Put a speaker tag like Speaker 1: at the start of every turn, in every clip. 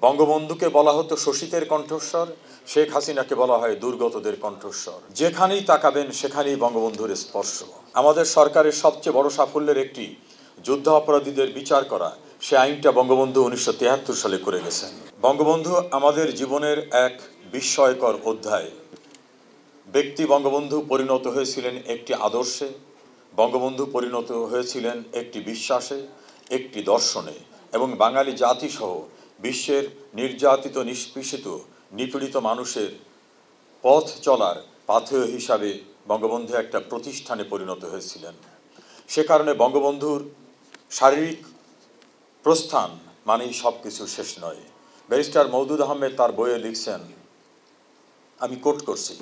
Speaker 1: বঙ্গবন্ধুকে বলা হতো শোষিতের কণ্ঠস্বর, শেখ হাসিনাকে বলা হয় দুর্গতদের কণ্ঠস্বর। যেখানেই তাকাবেন, সেখানেই বঙ্গবন্ধুর স্পর্শ। আমাদের সরকারের সবচেয়ে বড় সাফল্যের একটি যুদ্ধ অপরাধীদের বিচার করা, সে আইনটা বঙ্গবন্ধু উনিশশো তিয়াত্তর সালে করে গেছেন। বঙ্গবন্ধু আমাদের জীবনের এক বিস্ময়কর অধ্যায়। ব্যক্তি বঙ্গবন্ধু পরিণত হয়েছিলেন একটি আদর্শে, বঙ্গবন্ধু পরিণত হয়েছিলেন একটি বিশ্বাসে, একটি দর্শনে এবং বাঙালি জাতিসহ বিশ্বের নির্যাতিত, নিষ্পেষিত, নিপীড়িত মানুষের পথ চলার পাথেয় হিসাবে বঙ্গবন্ধু একটা প্রতিষ্ঠানে পরিণত হয়েছিলেন। সে কারণে বঙ্গবন্ধুর শারীরিক প্রস্থান মানেই সব কিছু শেষ নয়। ব্যারিস্টার মৌদুদ আহমেদ তার বইয়ে লিখছেন, আমি কোট করছি,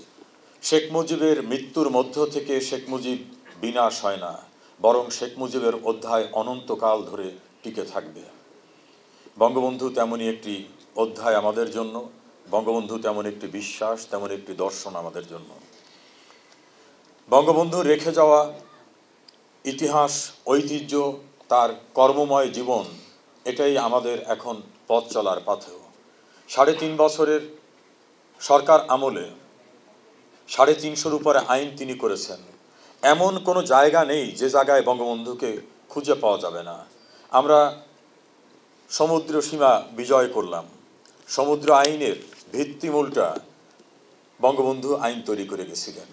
Speaker 1: শেখ মুজিবের মৃত্যুর মধ্য থেকে শেখ মুজিব বিনাশ হয় না, বরং শেখ মুজিবের অধ্যায় অনন্তকাল ধরে টিকে থাকবে। বঙ্গবন্ধু তেমনই একটি অধ্যায় আমাদের জন্য, বঙ্গবন্ধু তেমন একটি বিশ্বাস, তেমন একটি দর্শন আমাদের জন্য। বঙ্গবন্ধু রেখে যাওয়া ইতিহাস, ঐতিহ্য, তার কর্মময় জীবন, এটাই আমাদের এখন পথ চলার পাথেও সাড়ে তিন বছরের সরকার আমলে সাড়ে তিনশোর উপরে আইন তিনি করেছেন। এমন কোনো জায়গা নেই যে জায়গায় বঙ্গবন্ধুকে খুঁজে পাওয়া যাবে না। আমরা সমুদ্র সীমা বিজয় করলাম। সমুদ্র আইনের ভিত্তিমূলটা বঙ্গবন্ধু আইন তৈরি করে গেছিলেন।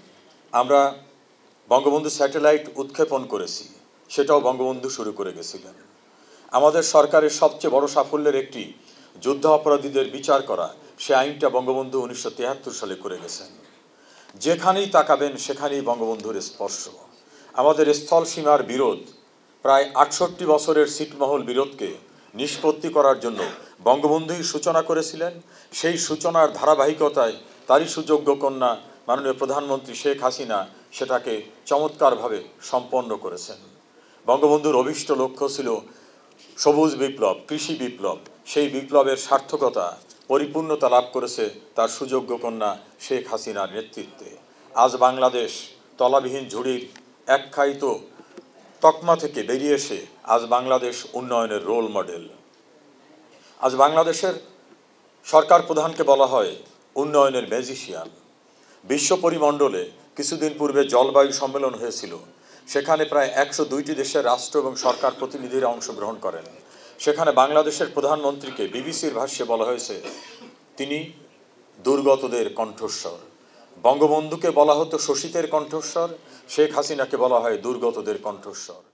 Speaker 1: আমরা বঙ্গবন্ধু স্যাটেলাইট উৎক্ষেপণ করেছি, সেটাও বঙ্গবন্ধু শুরু করে গেছিলেন। আমাদের সরকারের সবচেয়ে বড় সাফল্যের একটি যুদ্ধ অপরাধীদের বিচার করা, সে আইনটা বঙ্গবন্ধু উনিশশো তিয়াত্তর সালে করে গেছেন। যেখানেই তাকাবেন, সেখানেই বঙ্গবন্ধুর স্পর্শ। আমাদের স্থল সীমার বিরোধ, প্রায় আটষট্টি বছরের ছিটমহল বিরোধকে নিষ্পত্তি করার জন্য বঙ্গবন্ধুই সূচনা করেছিলেন। সেই সূচনার ধারাবাহিকতায় তারই সুযোগ্য কন্যা মাননীয় প্রধানমন্ত্রী শেখ হাসিনা সেটাকে চমৎকারভাবে সম্পন্ন করেছেন। বঙ্গবন্ধুর অভিষ্ট লক্ষ্য ছিল সবুজ বিপ্লব, কৃষি বিপ্লব। সেই বিপ্লবের সার্থকতা, পরিপূর্ণতা লাভ করেছে তার সুযোগ্য কন্যা শেখ হাসিনার নেতৃত্বে। আজ বাংলাদেশ তলাবিহীন ঝুড়ির একখায়িত তকমা থেকে বেরিয়ে এসে আজ বাংলাদেশ উন্নয়নের রোল মডেল। আজ বাংলাদেশের সরকার প্রধানকে বলা হয় উন্নয়নের ম্যাজিশিয়ান। বিশ্ব পরিমণ্ডলে কিছুদিন পূর্বে জলবায়ু সম্মেলন হয়েছিল। সেখানে প্রায় একশো দুইটি দেশের রাষ্ট্র এবং সরকার প্রতিনিধিরা অংশগ্রহণ করেন। সেখানে বাংলাদেশের প্রধানমন্ত্রীকে বিবিসির ভাষ্যে বলা হয়েছে, তিনি দুর্গতদের কণ্ঠস্বর। বঙ্গবন্ধুকে বলা হতো শোষিতের কণ্ঠস্বর শেখ হাসিনাকে বলা হয় দুর্গতদের কণ্ঠস্বর।